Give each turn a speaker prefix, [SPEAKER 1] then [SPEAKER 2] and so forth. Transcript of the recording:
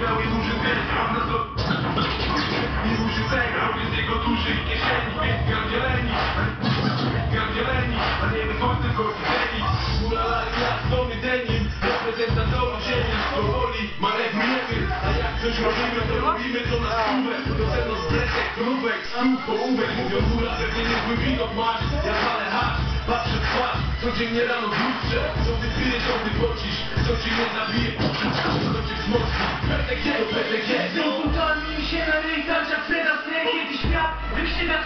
[SPEAKER 1] miał i duży wiek, a na to... I duży zegar, więc jego dużych kieszeni, więc gardzieleni, gardzieleni, a nie my końce w końcu denis. Ulalali nas nowy denim, reprezentatowa ziemia, kto woli, ma lepiej a jak coś robimy, to robimy to na stówę, do celu zbresek, grubek, stów, połówek, mówią góra, pewnie niezły widok masz, ja palę hasz, patrzę w twarz, codziennie rano w lustrze, co ty pijesz, co ty pocisz, co ci nie zabije, co ci wzmocni, PTG, PTG Z
[SPEAKER 2] rozbutami mi się na ryj tarcza Teraz nie kiedyś świat, wyjście na